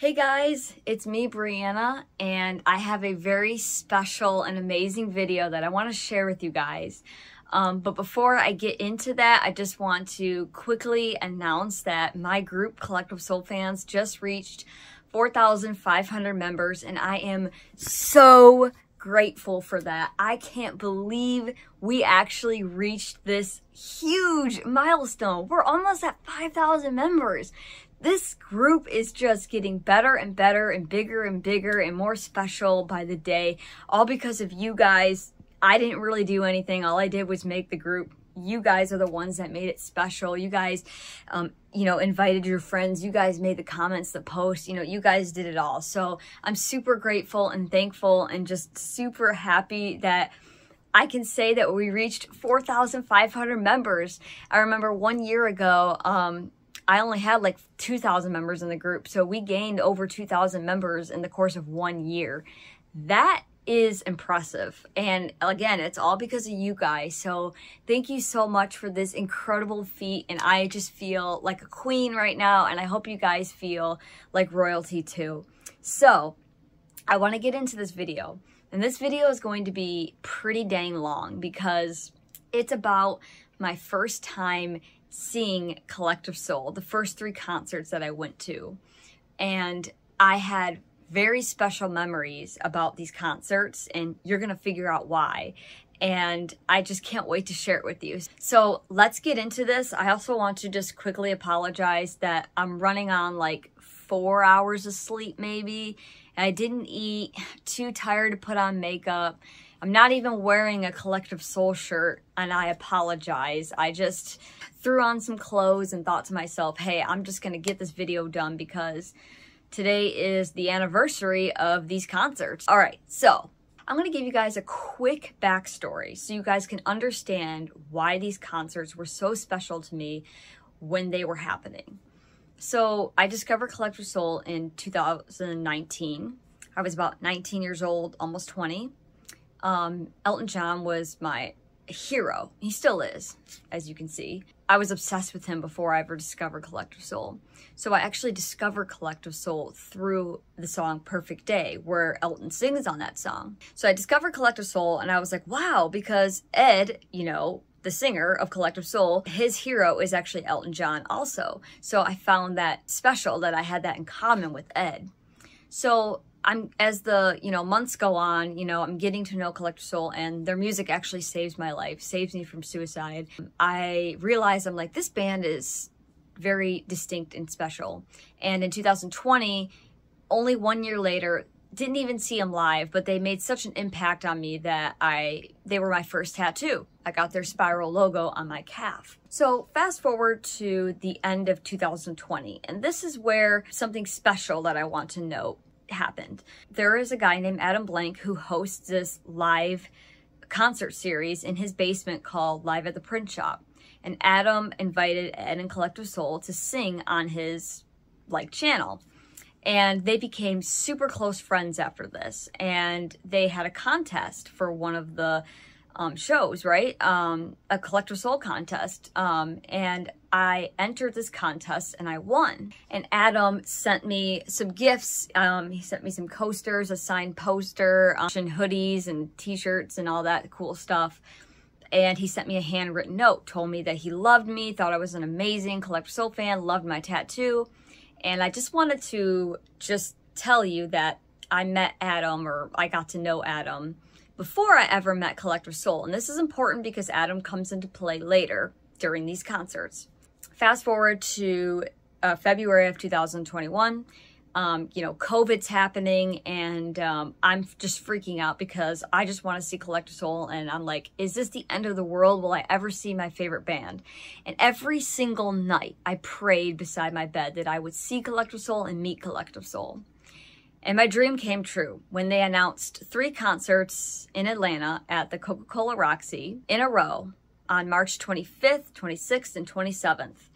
Hey guys, it's me, Brianna, and I have a very special and amazing video that I want to share with you guys. Um, but before I get into that, I just want to quickly announce that my group, Collective Soul Fans, just reached 4,500 members, and I am so grateful for that. I can't believe we actually reached this huge milestone. We're almost at 5,000 members this group is just getting better and better and bigger and bigger and more special by the day, all because of you guys. I didn't really do anything. All I did was make the group. You guys are the ones that made it special. You guys, um, you know, invited your friends. You guys made the comments, the posts. You know, you guys did it all. So I'm super grateful and thankful and just super happy that I can say that we reached 4,500 members. I remember one year ago, um, I only had like 2,000 members in the group. So we gained over 2,000 members in the course of one year. That is impressive. And again, it's all because of you guys. So thank you so much for this incredible feat. And I just feel like a queen right now. And I hope you guys feel like royalty too. So I want to get into this video. And this video is going to be pretty dang long because it's about my first time seeing Collective Soul, the first three concerts that I went to. And I had very special memories about these concerts, and you're going to figure out why. And I just can't wait to share it with you. So let's get into this. I also want to just quickly apologize that I'm running on like four hours of sleep, maybe. I didn't eat, too tired to put on makeup. I'm not even wearing a Collective Soul shirt and I apologize. I just threw on some clothes and thought to myself, hey, I'm just going to get this video done because today is the anniversary of these concerts. All right, so I'm going to give you guys a quick backstory so you guys can understand why these concerts were so special to me when they were happening. So I discovered Collective Soul in 2019. I was about 19 years old, almost 20 um, Elton John was my hero. He still is, as you can see. I was obsessed with him before I ever discovered Collective Soul. So I actually discovered Collective Soul through the song Perfect Day, where Elton sings on that song. So I discovered Collective Soul and I was like, wow, because Ed, you know, the singer of Collective Soul, his hero is actually Elton John also. So I found that special that I had that in common with Ed. So I'm as the you know months go on, you know, I'm getting to know Collective Soul and their music actually saves my life, saves me from suicide. I realize I'm like this band is very distinct and special. And in 2020, only one year later, didn't even see them live, but they made such an impact on me that I they were my first tattoo. I got their spiral logo on my calf. So fast forward to the end of 2020, and this is where something special that I want to note happened. There is a guy named Adam Blank who hosts this live concert series in his basement called Live at the Print Shop. And Adam invited Ed and Collective Soul to sing on his like channel. And they became super close friends after this. And they had a contest for one of the um, shows, right? Um, a Collective Soul contest. Um, and I entered this contest and I won. And Adam sent me some gifts. Um, he sent me some coasters, a signed poster, um, and hoodies and t-shirts and all that cool stuff. And he sent me a handwritten note, told me that he loved me, thought I was an amazing Collective Soul fan, loved my tattoo. And I just wanted to just tell you that I met Adam or I got to know Adam before I ever met Collective Soul. And this is important because Adam comes into play later during these concerts. Fast forward to uh, February of 2021. Um, you know, COVID's happening and um, I'm just freaking out because I just want to see Collective Soul and I'm like, is this the end of the world? Will I ever see my favorite band? And every single night I prayed beside my bed that I would see Collective Soul and meet Collective Soul. And my dream came true when they announced three concerts in Atlanta at the Coca-Cola Roxy in a row on March 25th, 26th, and 27th.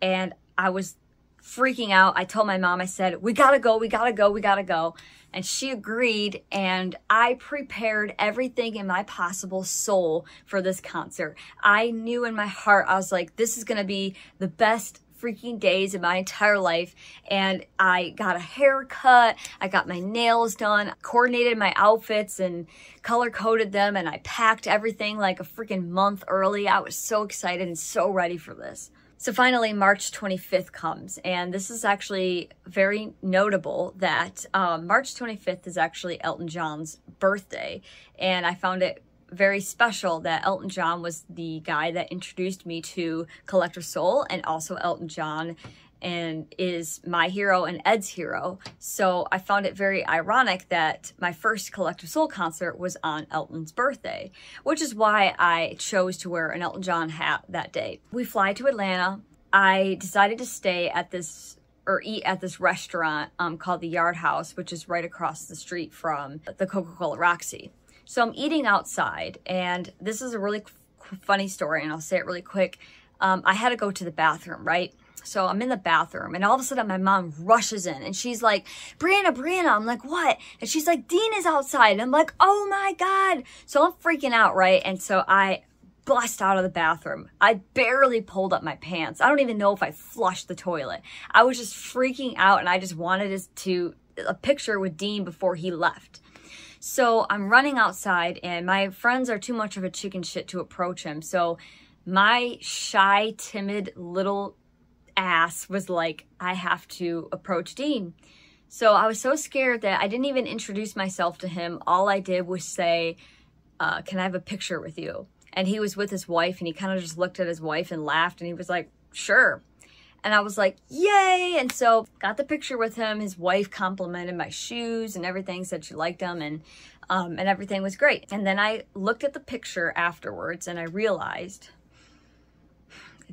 And I was freaking out. I told my mom, I said, we gotta go, we gotta go, we gotta go. And she agreed, and I prepared everything in my possible soul for this concert. I knew in my heart, I was like, this is gonna be the best freaking days in my entire life. And I got a haircut, I got my nails done, coordinated my outfits and color coded them, and I packed everything like a freaking month early. I was so excited and so ready for this. So finally, March 25th comes, and this is actually very notable that um, March 25th is actually Elton John's birthday, and I found it very special that Elton John was the guy that introduced me to Collective Soul and also Elton John and is my hero and Ed's hero. So I found it very ironic that my first Collective Soul concert was on Elton's birthday, which is why I chose to wear an Elton John hat that day. We fly to Atlanta. I decided to stay at this or eat at this restaurant um, called the Yard House, which is right across the street from the Coca-Cola Roxy. So I'm eating outside, and this is a really funny story, and I'll say it really quick. Um, I had to go to the bathroom, right? So I'm in the bathroom, and all of a sudden my mom rushes in, and she's like, Brianna, Brianna. I'm like, what? And she's like, Dean is outside. And I'm like, oh my God. So I'm freaking out, right? And so I bust out of the bathroom. I barely pulled up my pants. I don't even know if I flushed the toilet. I was just freaking out, and I just wanted to a picture with Dean before he left. So I'm running outside and my friends are too much of a chicken shit to approach him. So my shy, timid little ass was like, I have to approach Dean. So I was so scared that I didn't even introduce myself to him. All I did was say, uh, can I have a picture with you? And he was with his wife and he kind of just looked at his wife and laughed and he was like, sure. And I was like, yay. And so got the picture with him. His wife complimented my shoes and everything, said she liked them and, um, and everything was great. And then I looked at the picture afterwards and I realized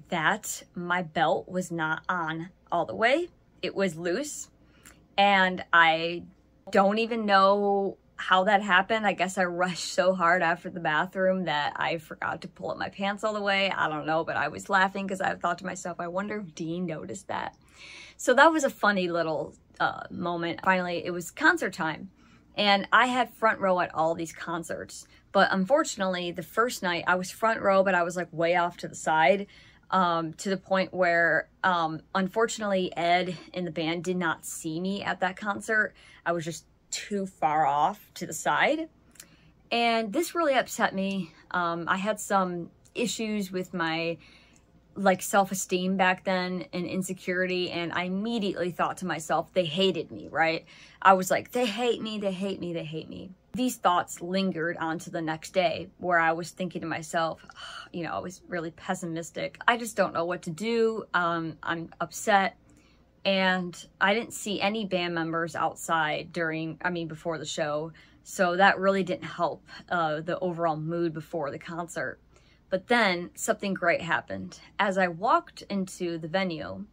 that my belt was not on all the way. It was loose and I don't even know how that happened. I guess I rushed so hard after the bathroom that I forgot to pull up my pants all the way. I don't know, but I was laughing because I thought to myself, I wonder if Dean noticed that. So that was a funny little uh, moment. Finally, it was concert time. And I had front row at all these concerts. But unfortunately, the first night I was front row, but I was like way off to the side um, to the point where, um, unfortunately, Ed and the band did not see me at that concert. I was just too far off to the side. And this really upset me. Um, I had some issues with my like self-esteem back then and insecurity and I immediately thought to myself they hated me right? I was like they hate me they hate me they hate me. These thoughts lingered onto the next day where I was thinking to myself you know I was really pessimistic. I just don't know what to do. Um, I'm upset and I didn't see any band members outside during, I mean, before the show. So that really didn't help uh, the overall mood before the concert. But then something great happened. As I walked into the venue,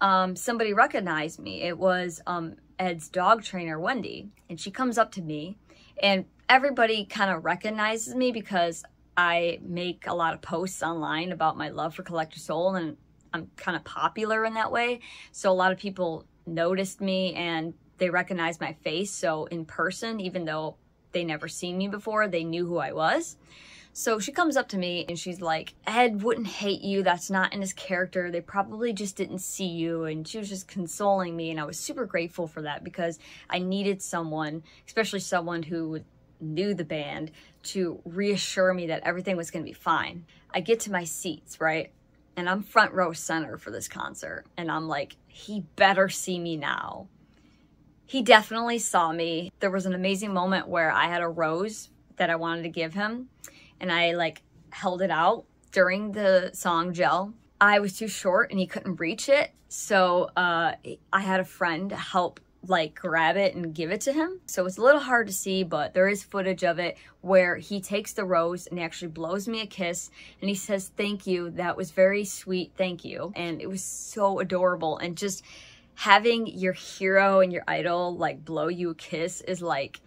um, somebody recognized me. It was um, Ed's dog trainer, Wendy. And she comes up to me and everybody kind of recognizes me because I make a lot of posts online about my love for Collective Soul and I'm kind of popular in that way. So a lot of people noticed me and they recognized my face. So in person, even though they never seen me before, they knew who I was. So she comes up to me and she's like, Ed wouldn't hate you. That's not in his character. They probably just didn't see you. And she was just consoling me. And I was super grateful for that because I needed someone, especially someone who knew the band, to reassure me that everything was going to be fine. I get to my seats, right? And I'm front row center for this concert. And I'm like, he better see me now. He definitely saw me. There was an amazing moment where I had a rose that I wanted to give him and I like held it out during the song Gel. I was too short and he couldn't reach it. So uh, I had a friend help like grab it and give it to him. So it's a little hard to see, but there is footage of it where he takes the rose and he actually blows me a kiss and he says, thank you. That was very sweet. Thank you. And it was so adorable. And just having your hero and your idol like blow you a kiss is like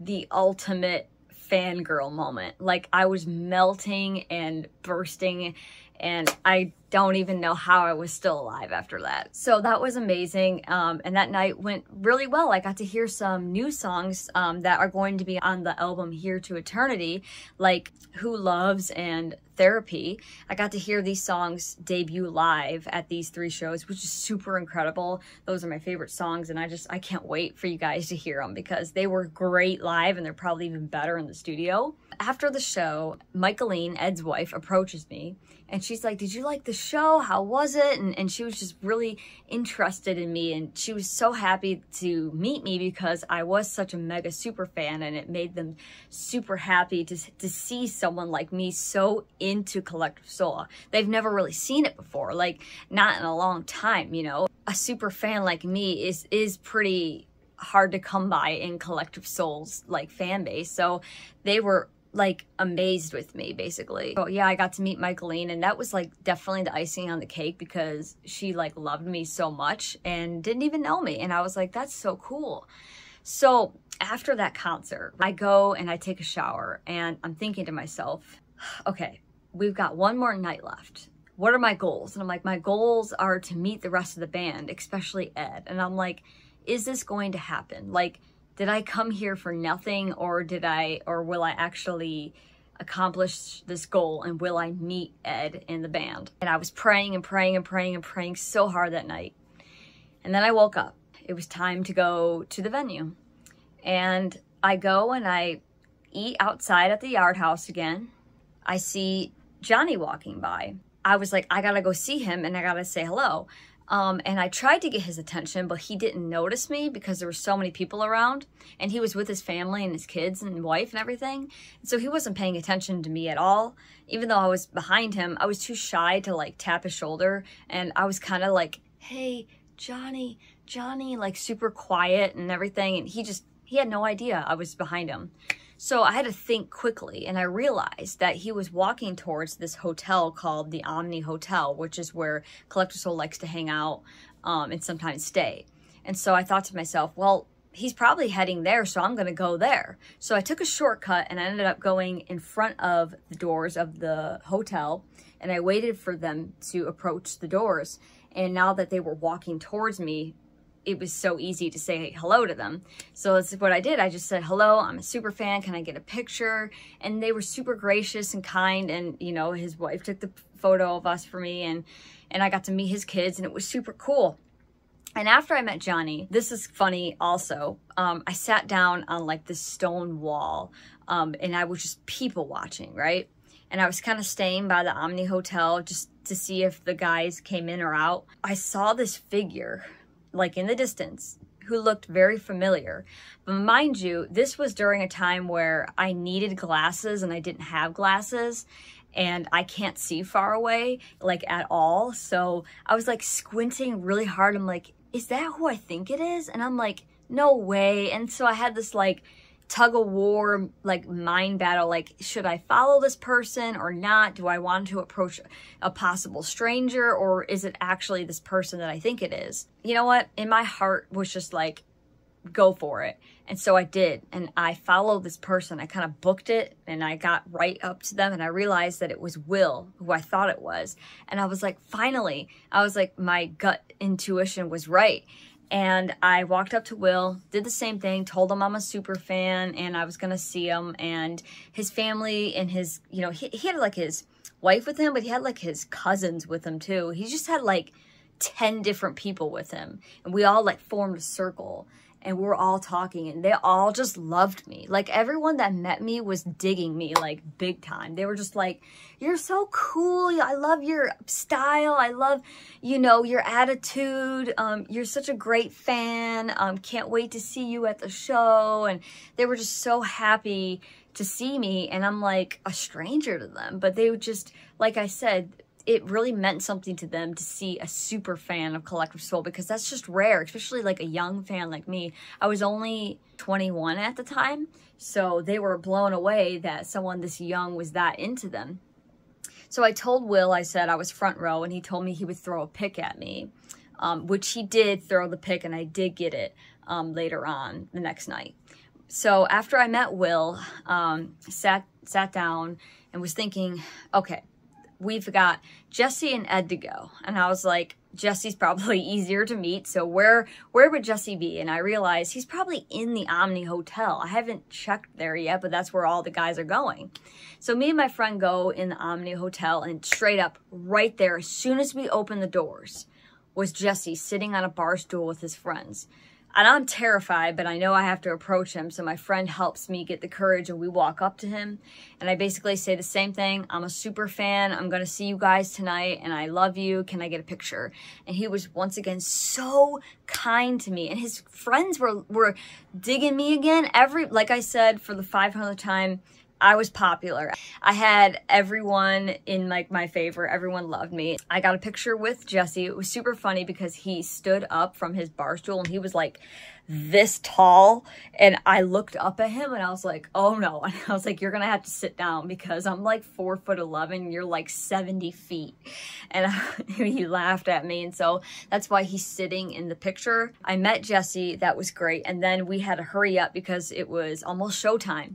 the ultimate fangirl moment. Like I was melting and bursting and I don't even know how I was still alive after that. So that was amazing. Um, and that night went really well. I got to hear some new songs um, that are going to be on the album Here to Eternity, like Who Loves and therapy. I got to hear these songs debut live at these three shows, which is super incredible. Those are my favorite songs, and I just I can't wait for you guys to hear them because they were great live, and they're probably even better in the studio. After the show, Michaeline, Ed's wife, approaches me and she's like, Did you like the show? How was it? And, and she was just really interested in me. And she was so happy to meet me because I was such a mega super fan and it made them super happy to, to see someone like me so into Collective Soul. They've never really seen it before, like not in a long time, you know. A super fan like me is is pretty hard to come by in Collective Soul's like fan base. So they were like amazed with me basically. So yeah, I got to meet Michaeline and that was like definitely the icing on the cake because she like loved me so much and didn't even know me. And I was like, that's so cool. So after that concert, I go and I take a shower and I'm thinking to myself, okay, we've got one more night left. What are my goals? And I'm like, my goals are to meet the rest of the band, especially Ed. And I'm like, is this going to happen? Like, did I come here for nothing or did I, or will I actually accomplish this goal and will I meet Ed in the band? And I was praying and praying and praying and praying so hard that night. And then I woke up. It was time to go to the venue. And I go and I eat outside at the yard house again. I see Johnny walking by. I was like, I gotta go see him and I gotta say hello. Um, and I tried to get his attention, but he didn't notice me because there were so many people around and he was with his family and his kids and wife and everything. so he wasn't paying attention to me at all. Even though I was behind him, I was too shy to like tap his shoulder. And I was kind of like, hey, Johnny, Johnny, like super quiet and everything. And he just, he had no idea I was behind him. So I had to think quickly and I realized that he was walking towards this hotel called the Omni Hotel, which is where Collective Soul likes to hang out um, and sometimes stay. And so I thought to myself, well, he's probably heading there, so I'm going to go there. So I took a shortcut and I ended up going in front of the doors of the hotel and I waited for them to approach the doors. And now that they were walking towards me, it was so easy to say hello to them. So that's what I did. I just said, hello, I'm a super fan. Can I get a picture? And they were super gracious and kind. And, you know, his wife took the photo of us for me and, and I got to meet his kids and it was super cool. And after I met Johnny, this is funny also, um, I sat down on like this stone wall um, and I was just people watching, right? And I was kind of staying by the Omni Hotel just to see if the guys came in or out. I saw this figure like in the distance, who looked very familiar. But mind you, this was during a time where I needed glasses and I didn't have glasses and I can't see far away, like at all. So I was like squinting really hard. I'm like, is that who I think it is? And I'm like, no way. And so I had this like tug of war, like mind battle. Like, should I follow this person or not? Do I want to approach a possible stranger or is it actually this person that I think it is? You know what? In my heart was just like, go for it. And so I did. And I followed this person. I kind of booked it and I got right up to them and I realized that it was Will, who I thought it was. And I was like, finally, I was like, my gut intuition was right. And I walked up to Will, did the same thing, told him I'm a super fan and I was going to see him. And his family and his, you know, he, he had like his wife with him, but he had like his cousins with him too. He just had like 10 different people with him. And we all like formed a circle and we're all talking and they all just loved me. Like everyone that met me was digging me like big time. They were just like, you're so cool. I love your style. I love, you know, your attitude. Um, you're such a great fan. Um, can't wait to see you at the show. And they were just so happy to see me. And I'm like a stranger to them, but they would just, like I said, it really meant something to them to see a super fan of Collective Soul because that's just rare, especially like a young fan like me. I was only 21 at the time, so they were blown away that someone this young was that into them. So I told Will, I said I was front row, and he told me he would throw a pick at me, um, which he did throw the pick, and I did get it um, later on the next night. So after I met Will, um, sat sat down and was thinking, okay, we've got Jesse and Ed to go. And I was like, Jesse's probably easier to meet. So where where would Jesse be? And I realized he's probably in the Omni Hotel. I haven't checked there yet, but that's where all the guys are going. So me and my friend go in the Omni Hotel and straight up right there, as soon as we open the doors, was Jesse sitting on a bar stool with his friends. And I'm terrified, but I know I have to approach him. So my friend helps me get the courage and we walk up to him. And I basically say the same thing. I'm a super fan. I'm going to see you guys tonight and I love you. Can I get a picture? And he was once again so kind to me. And his friends were, were digging me again. Every, like I said, for the 500th time, I was popular. I had everyone in like my favor. Everyone loved me. I got a picture with Jesse. It was super funny because he stood up from his bar stool and he was like this tall and I looked up at him and I was like, oh no. And I was like, you're gonna have to sit down because I'm like four foot 11, you're like 70 feet. And he laughed at me. And so that's why he's sitting in the picture. I met Jesse, that was great. And then we had to hurry up because it was almost showtime.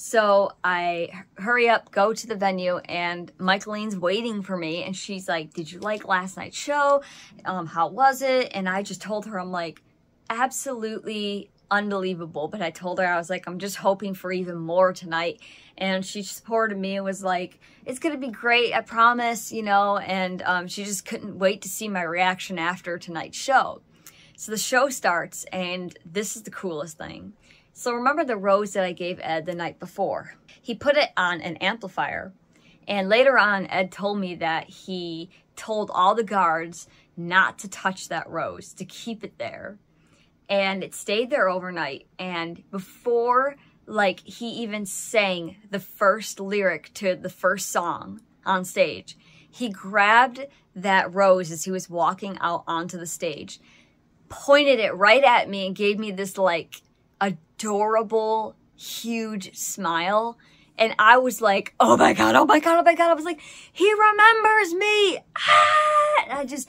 So I hurry up, go to the venue, and Michaeline's waiting for me. And she's like, Did you like last night's show? Um, how was it? And I just told her, I'm like, absolutely unbelievable. But I told her, I was like, I'm just hoping for even more tonight. And she supported me and was like, It's going to be great, I promise, you know. And um, she just couldn't wait to see my reaction after tonight's show. So the show starts, and this is the coolest thing. So remember the rose that I gave Ed the night before? He put it on an amplifier. And later on, Ed told me that he told all the guards not to touch that rose, to keep it there. And it stayed there overnight. And before, like, he even sang the first lyric to the first song on stage, he grabbed that rose as he was walking out onto the stage, pointed it right at me, and gave me this, like, adorable, huge smile. And I was like, oh my God, oh my God, oh my God. I was like, he remembers me. Ah! I just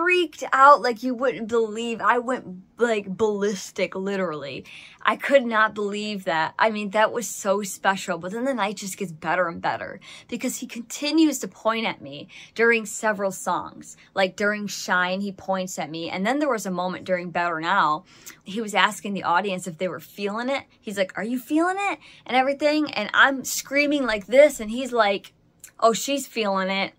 freaked out like you wouldn't believe. I went like ballistic, literally. I could not believe that. I mean, that was so special. But then the night just gets better and better because he continues to point at me during several songs. Like during Shine, he points at me. And then there was a moment during Better Now, he was asking the audience if they were feeling it. He's like, Are you feeling it? And everything. And I'm screaming like this. And he's like, Oh, she's feeling it.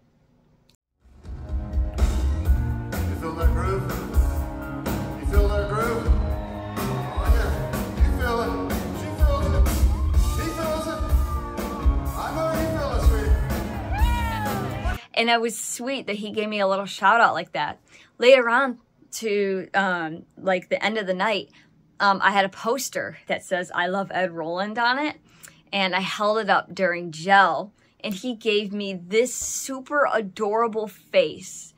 And it was sweet that he gave me a little shout out like that. Later on to um, like the end of the night, um, I had a poster that says I love Ed Roland on it. And I held it up during gel and he gave me this super adorable face.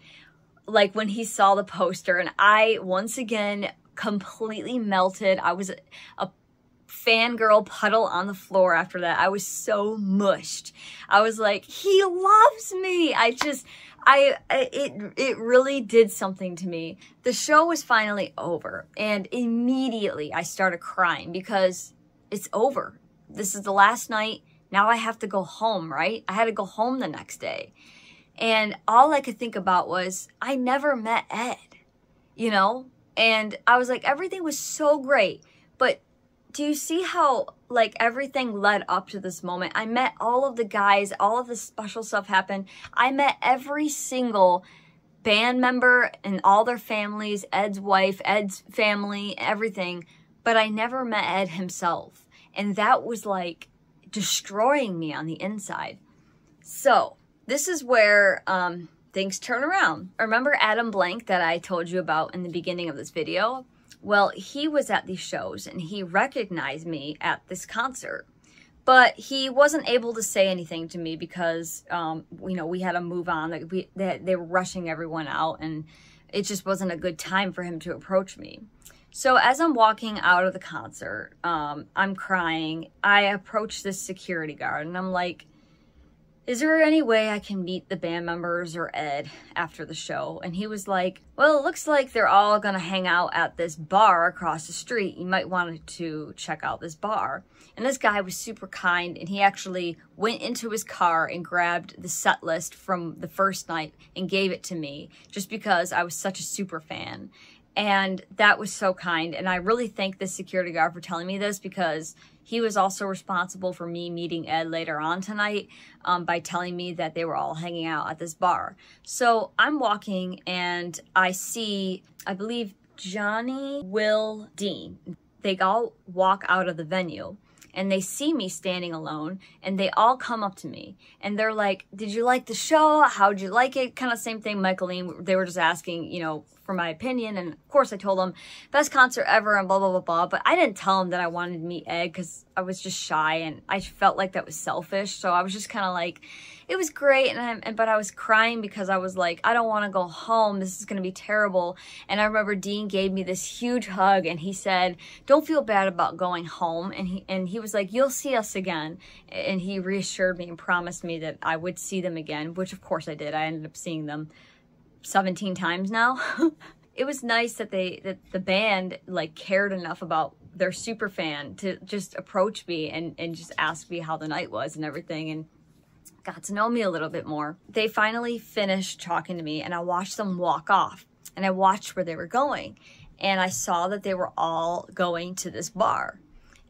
Like when he saw the poster and I once again completely melted. I was a fangirl puddle on the floor after that. I was so mushed. I was like, he loves me. I just, I, it, it really did something to me. The show was finally over and immediately I started crying because it's over. This is the last night. Now I have to go home, right? I had to go home the next day. And all I could think about was, I never met Ed, you know? And I was like, everything was so great, but do you see how like everything led up to this moment? I met all of the guys, all of the special stuff happened. I met every single band member and all their families, Ed's wife, Ed's family, everything, but I never met Ed himself. And that was like destroying me on the inside. So, this is where um, things turn around. Remember Adam Blank that I told you about in the beginning of this video? Well, he was at these shows and he recognized me at this concert. But he wasn't able to say anything to me because, um, you know, we had to move on. Like we, they, they were rushing everyone out and it just wasn't a good time for him to approach me. So as I'm walking out of the concert, um, I'm crying. I approach this security guard and I'm like, is there any way I can meet the band members or Ed after the show? And he was like, well, it looks like they're all going to hang out at this bar across the street. You might want to check out this bar. And this guy was super kind and he actually went into his car and grabbed the set list from the first night and gave it to me just because I was such a super fan. And that was so kind. And I really thank the security guard for telling me this because he was also responsible for me meeting Ed later on tonight um, by telling me that they were all hanging out at this bar. So I'm walking and I see, I believe, Johnny, Will, Dean. They all walk out of the venue and they see me standing alone and they all come up to me and they're like, Did you like the show? How'd you like it? Kind of same thing, Michaeline. They were just asking, you know, for my opinion. And of course, I told them best concert ever and blah, blah, blah, blah. But I didn't tell them that I wanted to meet Ed because I was just shy and I felt like that was selfish. So I was just kind of like, it was great. And, I, and but I was crying because I was like, I don't want to go home. This is going to be terrible. And I remember Dean gave me this huge hug and he said, don't feel bad about going home. And he, and he was like, you'll see us again. And he reassured me and promised me that I would see them again, which of course I did. I ended up seeing them 17 times now. it was nice that they that the band like cared enough about their super fan to just approach me and and just ask me how the night was and everything and got to know me a little bit more. They finally finished talking to me and I watched them walk off and I watched where they were going and I saw that they were all going to this bar.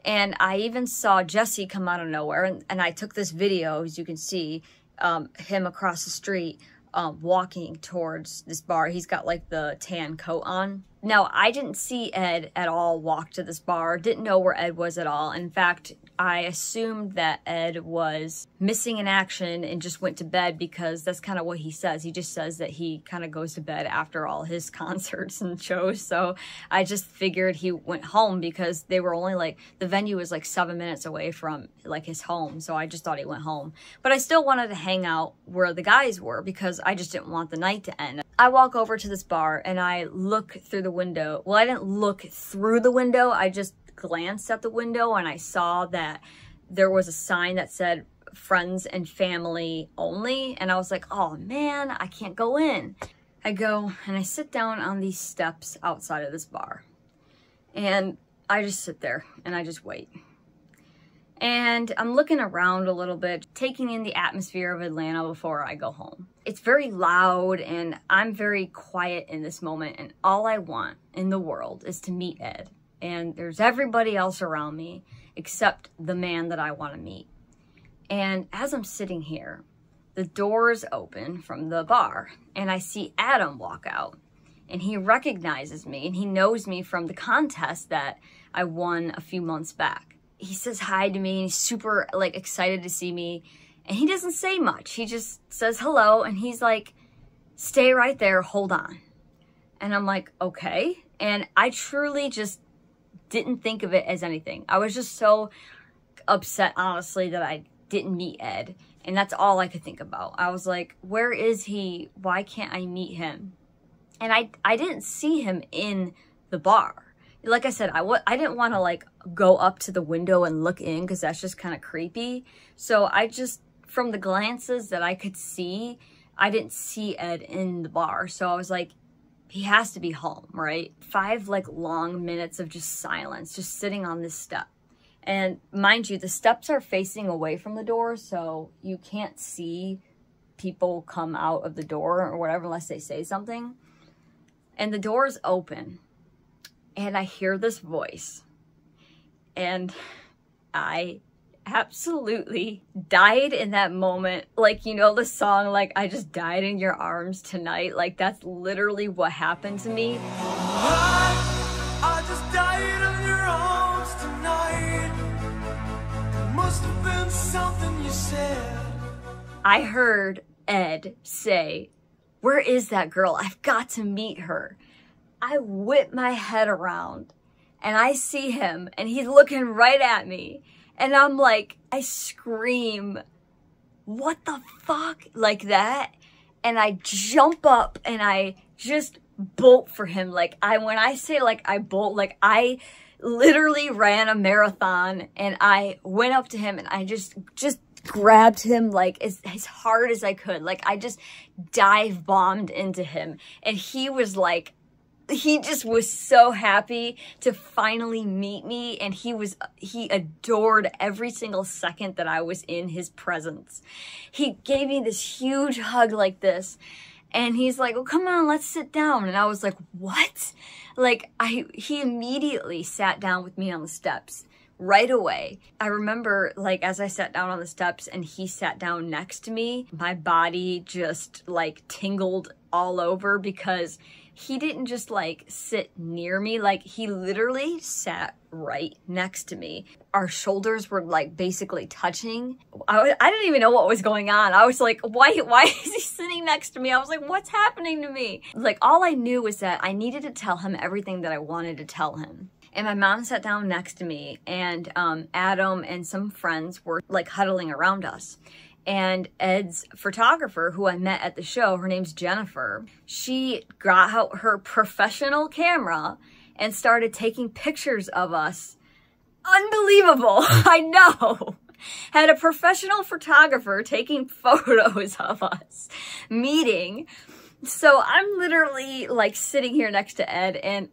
And I even saw Jesse come out of nowhere and, and I took this video as you can see um, him across the street um, walking towards this bar. He's got like the tan coat on. Now, I didn't see Ed at all walk to this bar, didn't know where Ed was at all. In fact, I assumed that Ed was missing in action and just went to bed because that's kind of what he says. He just says that he kind of goes to bed after all his concerts and shows. So I just figured he went home because they were only like, the venue was like seven minutes away from like his home. So I just thought he went home. But I still wanted to hang out where the guys were because I just didn't want the night to end. I walk over to this bar and I look through the window. Well, I didn't look through the window. I just glanced at the window and I saw that there was a sign that said friends and family only. And I was like, oh man, I can't go in. I go and I sit down on these steps outside of this bar. And I just sit there and I just wait. And I'm looking around a little bit, taking in the atmosphere of Atlanta before I go home. It's very loud and I'm very quiet in this moment. And all I want in the world is to meet Ed and there's everybody else around me except the man that I want to meet. And as I'm sitting here, the doors open from the bar and I see Adam walk out and he recognizes me and he knows me from the contest that I won a few months back. He says hi to me and he's super like excited to see me and he doesn't say much. He just says hello and he's like, stay right there, hold on. And I'm like, okay. And I truly just didn't think of it as anything. I was just so upset, honestly, that I didn't meet Ed. And that's all I could think about. I was like, where is he? Why can't I meet him? And I, I didn't see him in the bar. Like I said, I w- I didn't want to like go up to the window and look in because that's just kind of creepy. So I just, from the glances that I could see, I didn't see Ed in the bar. So I was like, he has to be home, right? Five like long minutes of just silence, just sitting on this step. And mind you, the steps are facing away from the door, so you can't see people come out of the door or whatever unless they say something. And the door is open, and I hear this voice, and I absolutely died in that moment. Like, you know, the song, like, I just died in your arms tonight. Like, that's literally what happened to me. I, I just died in your arms tonight. Must have been something you said. I heard Ed say, Where is that girl? I've got to meet her. I whip my head around and I see him and he's looking right at me and I'm like, I scream, what the fuck? Like that. And I jump up and I just bolt for him. Like I, when I say like I bolt, like I literally ran a marathon and I went up to him and I just, just grabbed him like as, as hard as I could. Like I just dive bombed into him. And he was like, he just was so happy to finally meet me and he was he adored every single second that I was in his presence. He gave me this huge hug like this and he's like, "Oh, come on, let's sit down." And I was like, "What?" Like I he immediately sat down with me on the steps right away. I remember like as I sat down on the steps and he sat down next to me, my body just like tingled all over because he didn't just like sit near me, like he literally sat right next to me. Our shoulders were like basically touching. I, I didn't even know what was going on. I was like, why, why is he sitting next to me? I was like, what's happening to me? Like all I knew was that I needed to tell him everything that I wanted to tell him and my mom sat down next to me and um, Adam and some friends were like huddling around us. And Ed's photographer, who I met at the show, her name's Jennifer, she got out her professional camera and started taking pictures of us. Unbelievable, I know. Had a professional photographer taking photos of us meeting. So I'm literally like sitting here next to Ed and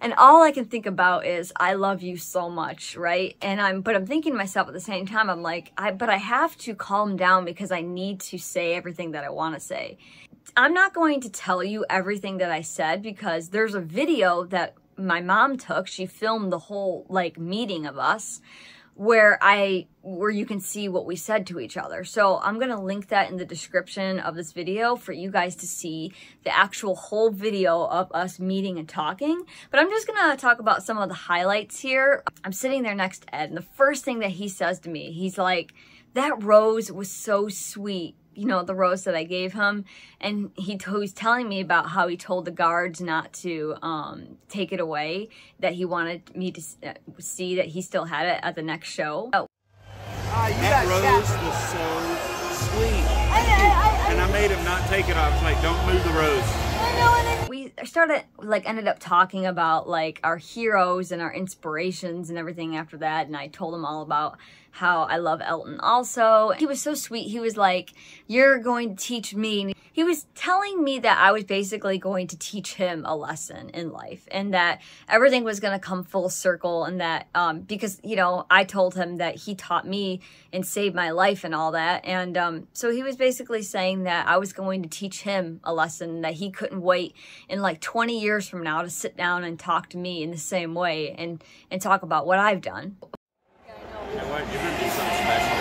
and all I can think about is I love you so much, right? And I'm but I'm thinking to myself at the same time I'm like I but I have to calm down because I need to say everything that I want to say. I'm not going to tell you everything that I said because there's a video that my mom took. She filmed the whole like meeting of us where I where you can see what we said to each other. So I'm going to link that in the description of this video for you guys to see the actual whole video of us meeting and talking. But I'm just going to talk about some of the highlights here. I'm sitting there next to Ed and the first thing that he says to me, he's like, that rose was so sweet you know, the rose that I gave him. And he, he was telling me about how he told the guards not to um, take it away, that he wanted me to uh, see that he still had it at the next show. Oh. Uh, that rose was so sweet. I, I, I, and I made him not take it off. I was like, don't move the rose we started like ended up talking about like our heroes and our inspirations and everything after that and I told him all about how I love Elton also. He was so sweet. He was like, you're going to teach me. He was telling me that I was basically going to teach him a lesson in life and that everything was going to come full circle and that, um, because, you know, I told him that he taught me and saved my life and all that. And, um, so he was basically saying that I was going to teach him a lesson that he couldn't wait in like 20 years from now to sit down and talk to me in the same way and, and talk about what I've done. You know what? You're gonna do something special.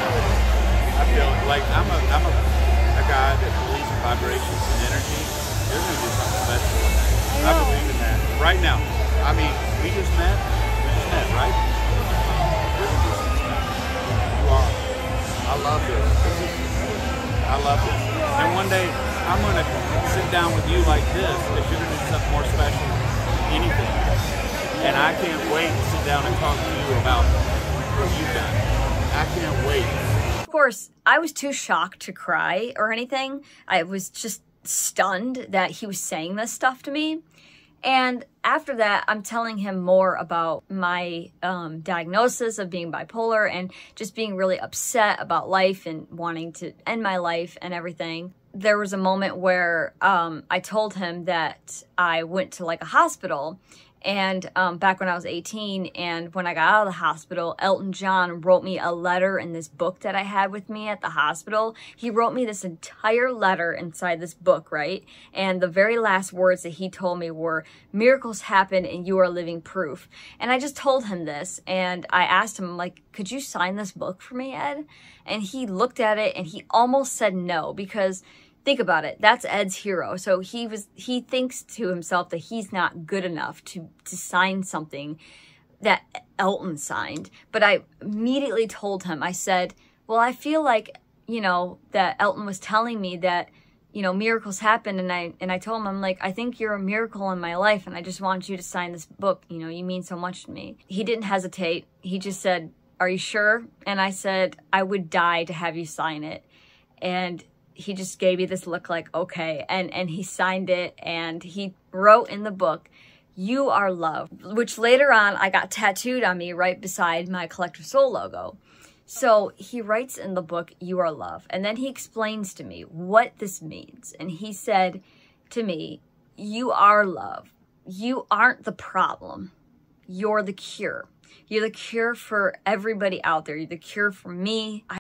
I feel like I'm a I'm a, a guy that believes in vibrations and energy. You're gonna do something special. I, I believe in that. Right now. I mean, we just met. We just met, right? You're gonna do something special. You are. I love this. I love this. And one day I'm gonna sit down with you like this if you're gonna do something more special than anything. And I can't wait to sit down and talk to you about what you've done. I can't wait. Of course, I was too shocked to cry or anything. I was just stunned that he was saying this stuff to me. And after that, I'm telling him more about my um, diagnosis of being bipolar and just being really upset about life and wanting to end my life and everything. There was a moment where um, I told him that I went to like a hospital and um, back when I was 18 and when I got out of the hospital, Elton John wrote me a letter in this book that I had with me at the hospital. He wrote me this entire letter inside this book, right? And the very last words that he told me were, miracles happen and you are living proof. And I just told him this and I asked him like, could you sign this book for me, Ed? And he looked at it and he almost said no because think about it. That's ed's hero. So he was he thinks to himself that he's not good enough to to sign something that elton signed. But i immediately told him i said well i feel like you know that elton was telling me that you know miracles happen and i and i told him i'm like i think you're a miracle in my life and i just want you to sign this book. You know you mean so much to me. He didn't hesitate. He just said are you sure? And i said i would die to have you sign it. And he just gave me this look like, okay. And, and he signed it and he wrote in the book, you are love, which later on I got tattooed on me right beside my Collective Soul logo. So he writes in the book, You Are Love. And then he explains to me what this means. And he said to me, You are love. You aren't the problem. You're the cure. You're the cure for everybody out there. You're the cure for me. I-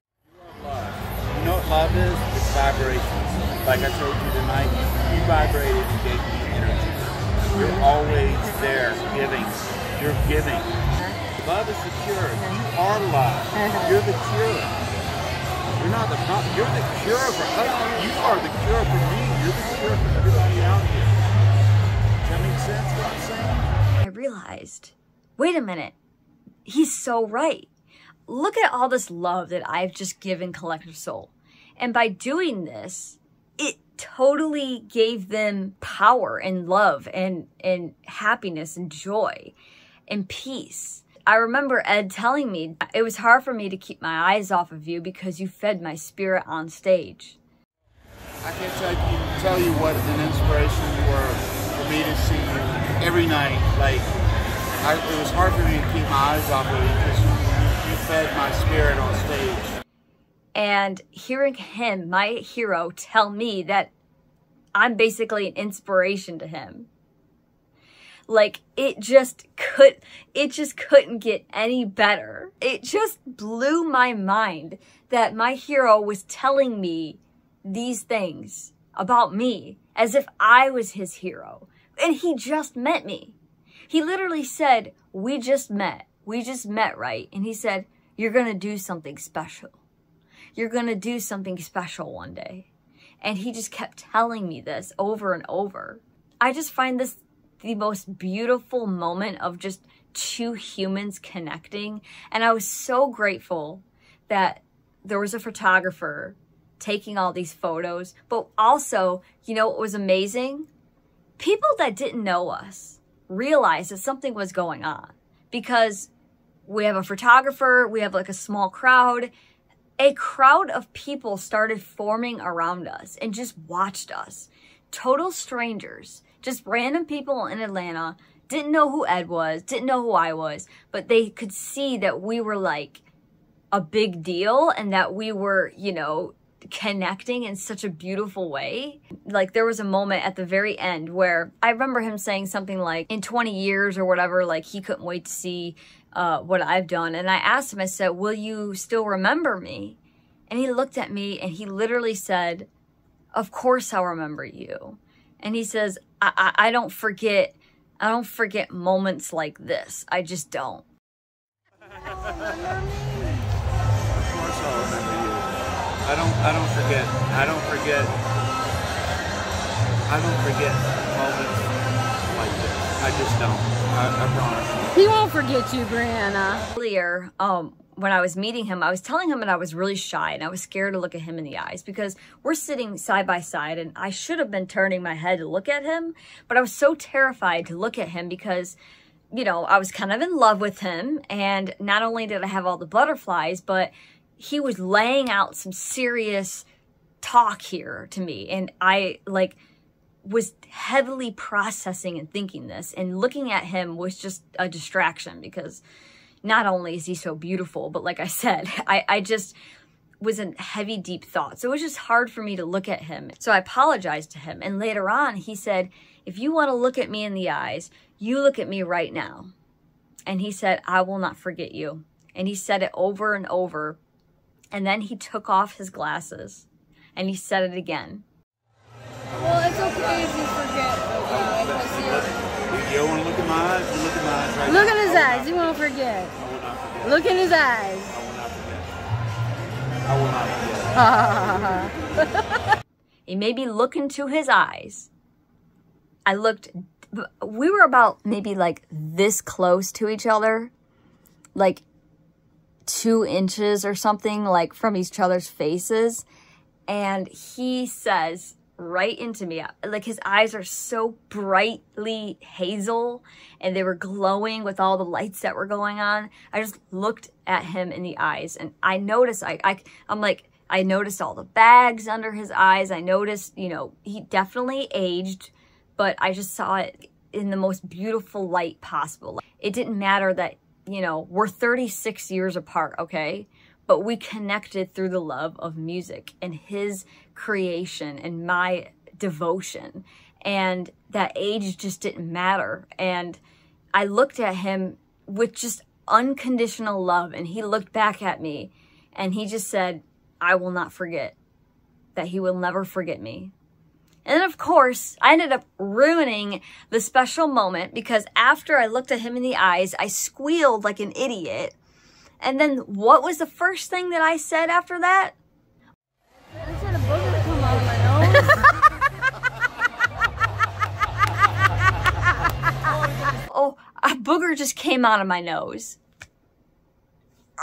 You know what love is? It's vibrations. Like I told you tonight, you vibrated and gave me energy. You're always there giving. You're giving. Love is the cure. You are love. You're the cure. You're not the problem. You're the cure for us. You are the cure for me. You're the cure for everybody out here. Does that make sense what I'm saying? I realized, wait a minute, he's so right. Look at all this love that I've just given Collective Soul. And by doing this, it totally gave them power and love and, and happiness and joy and peace. I remember Ed telling me it was hard for me to keep my eyes off of you because you fed my spirit on stage. I can't tell you, what an inspiration you were for me to see you every night. Like, I, it was hard for me to keep my eyes off of you because you, you fed my spirit on stage. And hearing him, my hero, tell me that I'm basically an inspiration to him. Like it just could it just couldn't get any better. It just blew my mind that my hero was telling me these things about me as if I was his hero. And he just met me. He literally said, "We just met. We just met, right?" And he said, "You're going to do something special." You're going to do something special one day. And he just kept telling me this over and over. I just find this the most beautiful moment of just two humans connecting. And I was so grateful that there was a photographer taking all these photos. But also, you know what was amazing? People that didn't know us realized that something was going on because we have a photographer, we have like a small crowd, a crowd of people started forming around us and just watched us. Total strangers, just random people in Atlanta, didn't know who Ed was, didn't know who I was, but they could see that we were like a big deal and that we were, you know, connecting in such a beautiful way. Like there was a moment at the very end where I remember him saying something like in 20 years or whatever, like he couldn't wait to see uh, what I've done. And I asked him, I said, will you still remember me? And he looked at me and he literally said, of course I'll remember you. And he says, I, I, I don't forget, I don't forget moments like this. I just don't. I don't I don't forget. I don't forget I don't forget moments. I just don't. I, I promise. He won't forget you, Brianna. earlier, um, when I was meeting him, I was telling him that I was really shy and I was scared to look at him in the eyes because we're sitting side by side and I should have been turning my head to look at him, but I was so terrified to look at him because, you know, I was kind of in love with him and not only did I have all the butterflies, but he was laying out some serious talk here to me and I like was heavily processing and thinking this and looking at him was just a distraction because not only is he so beautiful, but like I said, I, I just was in heavy, deep thought. So it was just hard for me to look at him. So I apologized to him. And later on, he said, if you want to look at me in the eyes, you look at me right now. And he said, I will not forget you. And he said it over and over. And then he took off his glasses and he said it again. Well, it's okay if you forget. You, you want to look at my eyes? You look at my eyes right Look now. at his eyes. He won't forget. I will not forget. Look in his eyes. I will not forget. I will not forget. He made me look into his eyes. I looked, we were about maybe like this close to each other, like two inches or something, like from each other's faces. And he says right into me, like his eyes are so brightly hazel and they were glowing with all the lights that were going on. I just looked at him in the eyes and I noticed, I, I I'm like, I noticed all the bags under his eyes. I noticed, you know, he definitely aged, but I just saw it in the most beautiful light possible. It didn't matter that, you know, we're 36 years apart, okay? but we connected through the love of music and his creation and my devotion. And that age just didn't matter. And I looked at him with just unconditional love, and he looked back at me and he just said, I will not forget, that he will never forget me. And then, of course, I ended up ruining the special moment because after I looked at him in the eyes, I squealed like an idiot. And then what was the first thing that I said after that? Oh, a booger just came out of my nose.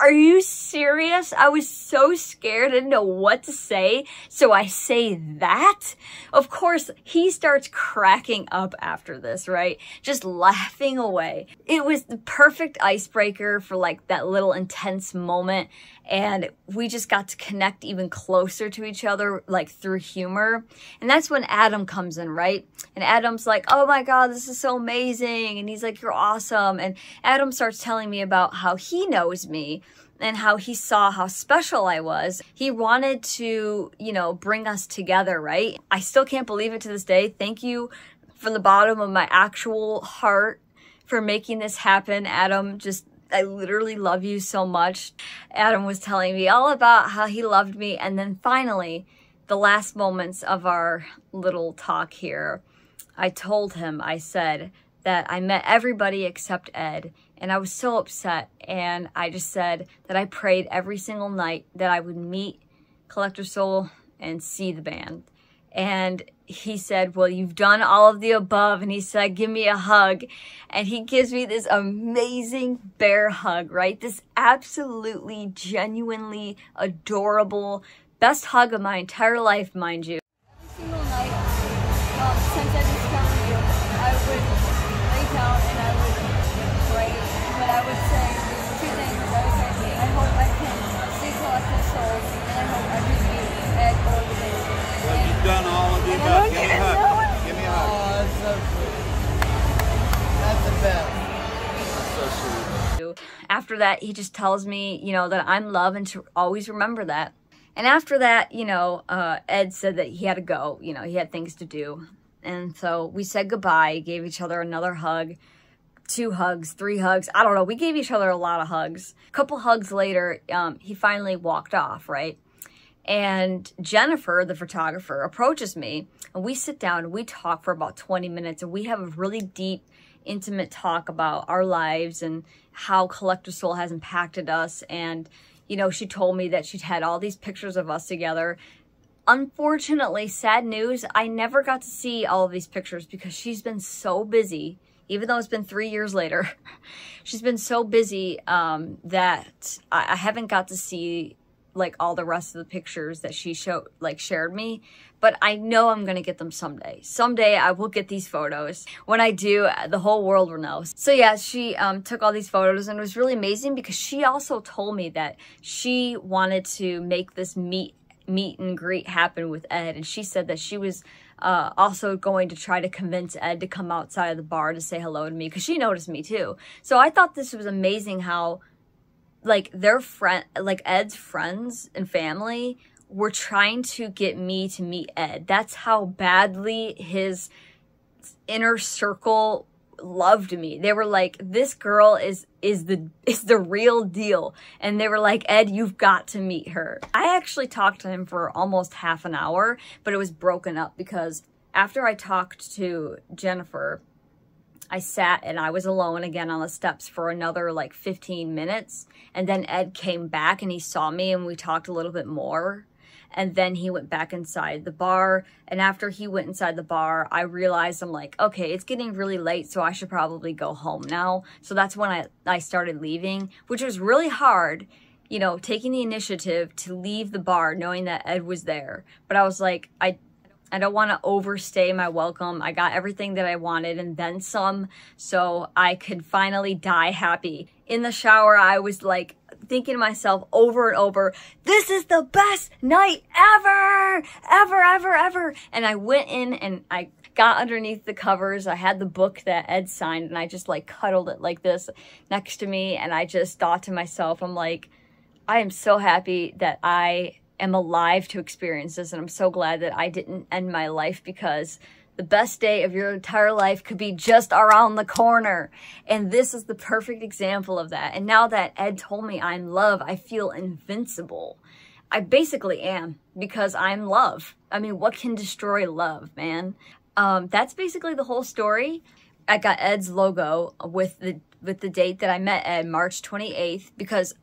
Are you serious? I was so scared. I didn't know what to say. So I say that. Of course, he starts cracking up after this, right? Just laughing away. It was the perfect icebreaker for like that little intense moment. And we just got to connect even closer to each other, like through humor. And that's when Adam comes in, right? And Adam's like, oh my God, this is so amazing. And he's like, you're awesome. And Adam starts telling me about how he knows me and how he saw how special I was. He wanted to, you know, bring us together, right? I still can't believe it to this day. Thank you from the bottom of my actual heart for making this happen, Adam. Just I literally love you so much. Adam was telling me all about how he loved me. And then finally, the last moments of our little talk here, I told him, I said that I met everybody except Ed. And I was so upset. And I just said that I prayed every single night that I would meet Collective Soul and see the band. And he said, Well, you've done all of the above. And he said, Give me a hug. And he gives me this amazing bear hug, right? This absolutely, genuinely adorable, best hug of my entire life, mind you. All of the And I Give me a hug. Give me a hug. Oh, that's so sweet. That's the best. That's so sweet. After that, he just tells me, you know, that I'm love and to always remember that. And after that, you know, uh, Ed said that he had to go. You know, he had things to do. And so we said goodbye, gave each other another hug, two hugs, three hugs. I don't know. We gave each other a lot of hugs. A couple hugs later, um, he finally walked off, right? And Jennifer, the photographer, approaches me and we sit down and we talk for about 20 minutes and we have a really deep, intimate talk about our lives and how Collective Soul has impacted us. And, you know, she told me that she'd had all these pictures of us together. Unfortunately, sad news, I never got to see all of these pictures because she's been so busy even though it's been three years later, she's been so busy um, that I, I haven't got to see like all the rest of the pictures that she showed like shared me but i know i'm gonna get them someday. Someday i will get these photos. When i do the whole world will know. So yeah she um, took all these photos and it was really amazing because she also told me that she wanted to make this meet meet and greet happen with ed and she said that she was uh, also going to try to convince ed to come outside of the bar to say hello to me because she noticed me too. So i thought this was amazing how like their friend like Ed's friends and family were trying to get me to meet Ed. That's how badly his inner circle loved me. They were like this girl is is the is the real deal. And they were like Ed, you've got to meet her. I actually talked to him for almost half an hour, but it was broken up because after I talked to Jennifer, I sat and I was alone again on the steps for another like 15 minutes. And then Ed came back and he saw me and we talked a little bit more. And then he went back inside the bar. And after he went inside the bar, I realized I'm like, okay, it's getting really late, so I should probably go home now. So that's when I, I started leaving, which was really hard, you know, taking the initiative to leave the bar knowing that Ed was there. But I was like, I I don't want to overstay my welcome. I got everything that I wanted and then some, so I could finally die happy. In the shower, I was like thinking to myself over and over, this is the best night ever, ever, ever, ever. And I went in and I got underneath the covers. I had the book that Ed signed and I just like cuddled it like this next to me. And I just thought to myself, I'm like, I am so happy that I am alive to experience this. And I'm so glad that I didn't end my life because the best day of your entire life could be just around the corner. And this is the perfect example of that. And now that Ed told me I'm love, I feel invincible. I basically am because I'm love. I mean, what can destroy love, man? Um, that's basically the whole story. I got Ed's logo with the with the date that I met Ed, March 28th, because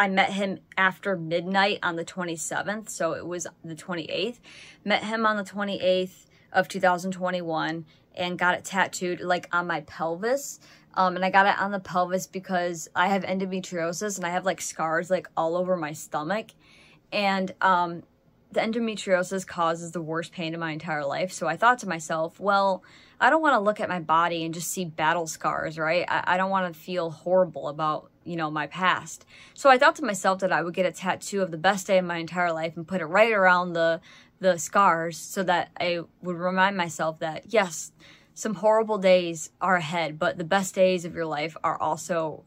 I met him after midnight on the 27th, so it was the 28th. Met him on the 28th of 2021 and got it tattooed like on my pelvis. Um, and I got it on the pelvis because I have endometriosis and I have like scars like all over my stomach. And um, the endometriosis causes the worst pain in my entire life. So I thought to myself, well, I don't want to look at my body and just see battle scars, right? I, I don't want to feel horrible about, you know, my past. So I thought to myself that I would get a tattoo of the best day of my entire life and put it right around the, the scars so that I would remind myself that, yes, some horrible days are ahead, but the best days of your life are also,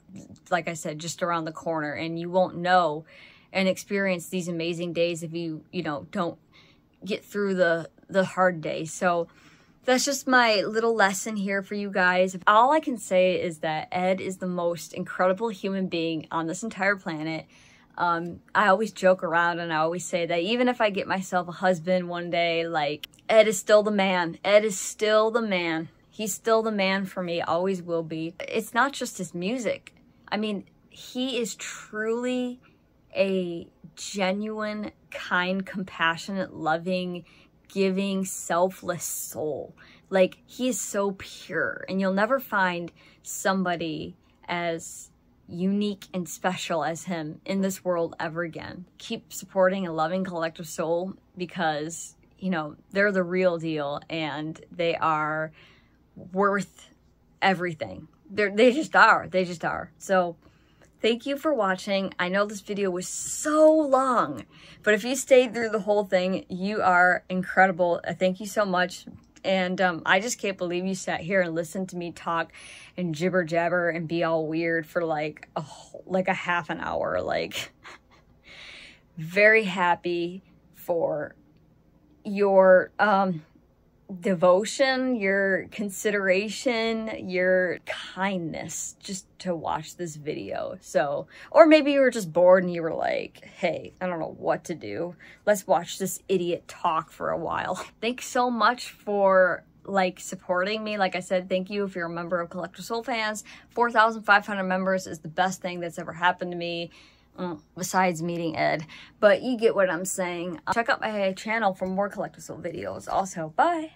like I said, just around the corner and you won't know and experience these amazing days if you, you know, don't get through the, the hard days. So that's just my little lesson here for you guys. All I can say is that Ed is the most incredible human being on this entire planet. Um, I always joke around and I always say that even if I get myself a husband one day, like, Ed is still the man. Ed is still the man. He's still the man for me, always will be. It's not just his music. I mean, he is truly a genuine, kind, compassionate, loving, giving, selfless soul. Like, he is so pure, and you'll never find somebody as unique and special as him in this world ever again. Keep supporting a loving collective soul because, you know, they're the real deal and they are worth everything. They're, they just are. They just are. So, Thank you for watching. I know this video was so long, but if you stayed through the whole thing, you are incredible. Uh, thank you so much. And um, I just can't believe you sat here and listened to me talk and jibber jabber and be all weird for like a, like a half an hour. Like, very happy for your um, devotion, your consideration, your kindness just to watch this video. So, or maybe you were just bored and you were like, hey, I don't know what to do. Let's watch this idiot talk for a while. Thanks so much for like supporting me. Like I said, thank you if you're a member of Collective Soul Fans. 4,500 members is the best thing that's ever happened to me. Mm, besides meeting Ed, but you get what I'm saying. Check out my channel for more Collective Soul videos also. Bye!